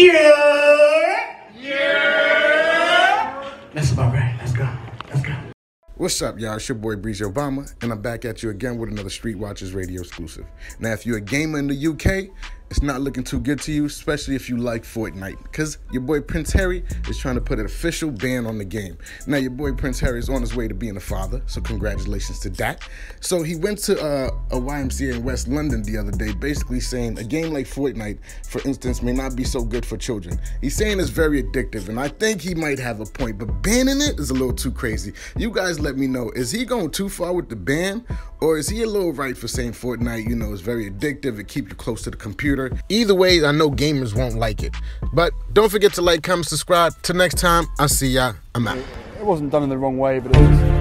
Yeah. Yeah. That's about right. Let's go. Let's go. What's up, y'all? It's your boy Breezy Obama, and I'm back at you again with another Street Watchers radio exclusive. Now, if you're a gamer in the UK, it's not looking too good to you, especially if you like Fortnite, because your boy Prince Harry is trying to put an official ban on the game. Now, your boy Prince Harry is on his way to being a father, so congratulations to that. So he went to uh, a YMCA in West London the other day, basically saying a game like Fortnite, for instance, may not be so good for children. He's saying it's very addictive, and I think he might have a point, but banning it is a little too crazy. You guys let me know, is he going too far with the ban, or is he a little right for saying Fortnite, you know, is very addictive, it keeps you close to the computer? Either way, I know gamers won't like it. But don't forget to like, comment, subscribe. Till next time, I'll see ya. I'm out. It wasn't done in the wrong way, but it was